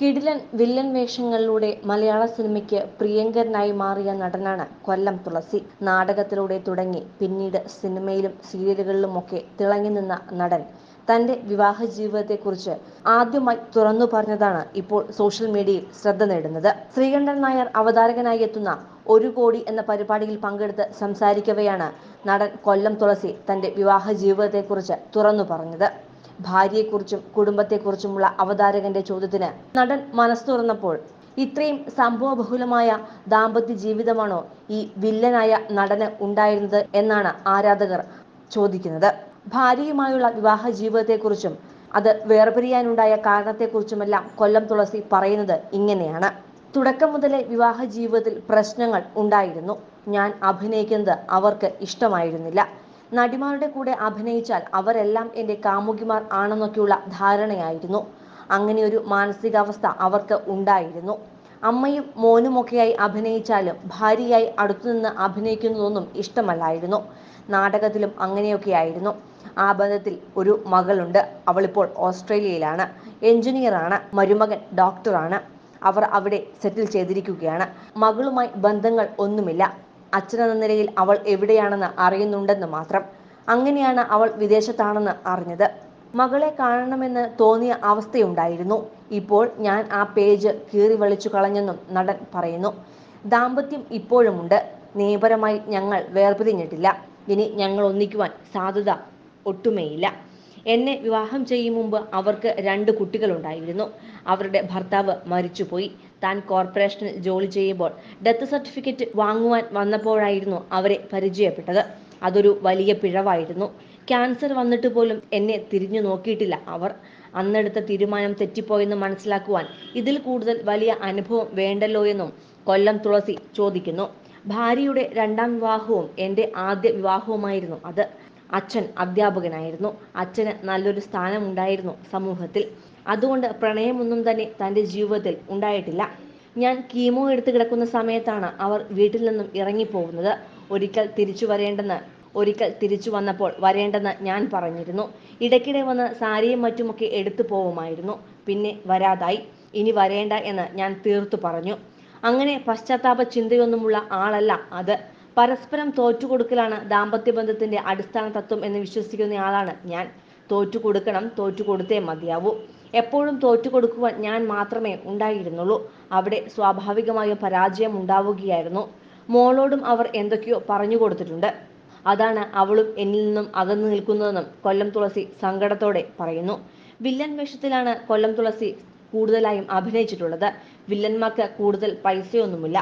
കിടിലൻ വില്ലൻ വേഷങ്ങളിലൂടെ മലയാള സിനിമയ്ക്ക് പ്രിയങ്കരനായി മാറിയ നടനാണ് കൊല്ലം തുളസി. നാടകത്തിലൂടെ തുടങ്ങി പിന്നീട് സിനിമയിലും സീരിയലുകളിലുമൊക്കെ തിളങ്ങി നിന്ന നടൻ. തന്റെ വിവാഹ ജീവിതത്തെക്കുറിച്ച് ആദ്യമായി തുറന്നു പറഞ്ഞതാണ് ഇപ്പോൾ സോഷ്യൽ മീഡിയയിൽ ശ്രദ്ധ നേടുന്നത്. ശ്രീകണ്ഠൻ നായർ അവതാരകനായി എത്തുന്ന ഒരു കോടി എന്ന പരിപാടിയിൽ പങ്കെടുത്ത് സംസാരിക്കവെയാണ് നടൻ കൊല്ലം തുളസി തന്റെ വിവാഹ ജീവിതത്തെക്കുറിച്ച് തുറന്നു പറഞ്ഞത്. ഭാര്യയെക്കുറിച്ചും കുടുംബത്തെക്കുറിച്ചുമുള്ള അവതാരകന്റെ ചോദ്യത്തിന് നടൻ മനസ്സ് തുറന്നപ്പോൾ ഇത്രയും സംഭവബഹുലമായ ദാമ്പത്യ ജീവിതമാണോ ഈ വില്ലനായ നടന് ഉണ്ടായിരുന്നത് എന്നാണ് ആരാധകർ ചോദിക്കുന്നത്. ഭാര്യയുമായുള്ള വിവാഹ ജീവിതത്തെക്കുറിച്ചും അത് വേർപിരിയാനുണ്ടായ കാരണത്തെക്കുറിച്ചുമെല്ലാം കൊല്ലം തുളസി പറയുന്നത് ഇങ്ങനെയാണ്. തുടക്കം മുതലേ വിവാഹ ജീവിതത്തിൽ പ്രശ്നങ്ങൾ ഉണ്ടായിരുന്നു. ഞാൻ അഭിനയിക്കുന്നത് അവർക്ക് ഇഷ്ടമായിരുന്നില്ല. നടിമാരുടെ കൂടെ അഭിനയിച്ചാൽ അവരെല്ലാം എന്റെ കാമുകിമാർ ആണെന്നൊക്കെയുള്ള ധാരണയായിരുന്നു. അങ്ങനെ ഒരു മാനസികാവസ്ഥ അവർക്ക് ഉണ്ടായിരുന്നു. അമ്മയും മോനുമൊക്കെയായി അഭിനയിച്ചാലും ഭാര്യയായി അടുത്തുനിന്ന് അഭിനയിക്കുന്നതൊന്നും ഇഷ്ടമല്ലായിരുന്നു. നാടകത്തിലും അങ്ങനെയൊക്കെയായിരുന്നു. ആ ബന്ധത്തിൽ ഒരു മകളുണ്ട്. അവളിപ്പോൾ ഓസ്ട്രേലിയയിലാണ്. എഞ്ചിനീയറാണ്. മരുമകൻ ഡോക്ടറാണ്. അവർ അവിടെ സെറ്റിൽ ചെയ്തിരിക്കുകയാണ്. മകളുമായി ബന്ധങ്ങൾ ഒന്നുമില്ല. അച്ഛനെന്ന നിലയിൽ അവൾ എവിടെയാണെന്ന് അറിയുന്നുണ്ടെന്ന് മാത്രം. അങ്ങനെയാണ് അവൾ വിദേശത്താണെന്ന് അറിഞ്ഞത്. മകളെ കാണണമെന്ന് തോന്നിയ അവസ്ഥയുണ്ടായിരുന്നു. ഇപ്പോൾ ഞാൻ ആ പേജ് കീറി വലിച്ചു കളഞ്ഞെന്നും നടൻ പറയുന്നു. ദാമ്പത്യം ഇപ്പോഴുമുണ്ട്. നിയമപരമായി ഞങ്ങൾ വേർപിരിഞ്ഞിട്ടില്ല. ഇനി ഞങ്ങൾ ഒന്നിക്കുവാൻ സാധ്യത ഒട്ടുമേയില്ല. എന്നെ വിവാഹം ചെയ്യും മുമ്പ് അവർക്ക് രണ്ട് കുട്ടികളുണ്ടായിരുന്നു. അവരുടെ ഭർത്താവ് മരിച്ചുപോയി. താൻ കോർപ്പറേഷനിൽ ജോലി ചെയ്യുമ്പോൾ ഡെത്ത് സർട്ടിഫിക്കറ്റ് വാങ്ങുവാൻ വന്നപ്പോഴായിരുന്നു അവരെ പരിചയപ്പെട്ടത്. അതൊരു വലിയ പിഴവായിരുന്നു. ക്യാൻസർ വന്നിട്ട് പോലും എന്നെ തിരിഞ്ഞു നോക്കിയിട്ടില്ല അവർ. അന്നെടുത്ത തീരുമാനം തെറ്റിപ്പോയെന്ന് മനസ്സിലാക്കുവാൻ ഇതിൽ കൂടുതൽ വലിയ അനുഭവം വേണ്ടല്ലോ എന്നും കൊല്ലം തുളസി ചോദിക്കുന്നു. ഭാര്യയുടെ രണ്ടാം വിവാഹവും എന്റെ ആദ്യ വിവാഹവുമായിരുന്നു അത്. അച്ഛൻ അധ്യാപകനായിരുന്നു. അച്ഛന് നല്ലൊരു സ്ഥാനമുണ്ടായിരുന്നു സമൂഹത്തിൽ. അതുകൊണ്ട് പ്രണയമൊന്നും തന്നെ തന്റെ ജീവിതത്തിൽ ഉണ്ടായിട്ടില്ല. ഞാൻ കീമോ എടുത്ത് കിടക്കുന്ന സമയത്താണ് അവർ വീട്ടിൽ നിന്നും ഇറങ്ങിപ്പോകുന്നത്. ഒരിക്കൽ തിരിച്ചു വരേണ്ടെന്ന് ഒരിക്കൽ തിരിച്ചു വന്നപ്പോൾ വരേണ്ടെന്ന് ഞാൻ പറഞ്ഞിരുന്നു. ഇടയ്ക്കിടെ വന്ന് സാരിയും മറ്റുമൊക്കെ എടുത്തു പോവുമായിരുന്നു. പിന്നെ വരാതായി. ഇനി വരേണ്ട എന്ന് ഞാൻ തീർത്തു പറഞ്ഞു. അങ്ങനെ പശ്ചാത്താപ ചിന്തയൊന്നുമുള്ള ആളല്ല അത്. പരസ്പരം തോറ്റുകൊടുക്കലാണ് ദാമ്പത്യ ബന്ധത്തിന്റെ അടിസ്ഥാന തത്വം എന്ന് വിശ്വസിക്കുന്നയാളാണ് ഞാൻ. തോറ്റുകൊടുക്കണം തോറ്റുകൊടുത്തേ തോറ്റു കൊടുത്തേ മതിയാവൂ. എപ്പോഴും തോറ്റു കൊടുക്കുവാൻ ഞാൻ മാത്രമേ ഉണ്ടായിരുന്നുള്ളൂ. അവിടെ സ്വാഭാവികമായ പരാജയം ഉണ്ടാവുകയായിരുന്നു. മോളോടും അവർ എന്തൊക്കെയോ പറഞ്ഞു കൊടുത്തിട്ടുണ്ട്. അതാണ് അവളും എന്നിൽ നിന്നും അകന്നു നിൽക്കുന്നതെന്നും കൊല്ലം തുളസി സങ്കടത്തോടെ പറയുന്നു. വില്ലൻ വേഷത്തിലാണ് കൊല്ലം തുളസി കൂടുതലായും അഭിനയിച്ചിട്ടുള്ളത്. വില്ലന്മാർക്ക് കൂടുതൽ പൈസയൊന്നുമില്ല.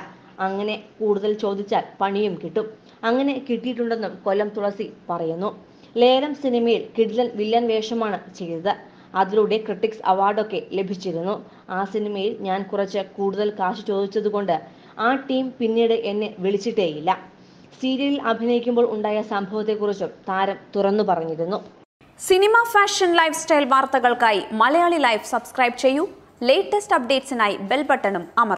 അങ്ങനെ കൂടുതൽ ചോദിച്ചാൽ പണിയും കിട്ടും. അങ്ങനെ കിട്ടിയിട്ടുണ്ടെന്നും കൊല്ലം തുളസി പറയുന്നു. ലേലം സിനിമയിൽ കിഡിലൻ വില്ലൻ വേഷമാണ് ചെയ്തത്. അതിലൂടെ ക്രിട്ടിക്സ് അവാർഡൊക്കെ ലഭിച്ചിരുന്നു. ആ സിനിമയിൽ ഞാൻ കുറച്ച് കൂടുതൽ കാശ് ചോദിച്ചതുകൊണ്ട് ആ ടീം പിന്നീട് എന്നെ വിളിച്ചിട്ടേയില്ല. സീരിയലിൽ അഭിനയിക്കുമ്പോൾ ഉണ്ടായ സംഭവത്തെക്കുറിച്ചും താരം തുറന്നു പറഞ്ഞിരുന്നു. സിനിമ ഫാഷൻ ലൈഫ് സ്റ്റൈൽ വാർത്തകൾക്കായി മലയാളി ലൈഫ് സബ്സ്ക്രൈബ് ചെയ്യൂ. ലേറ്റസ്റ്റ് അപ്ഡേറ്റ്സിനായി ബെൽ ബട്ടണും അമർ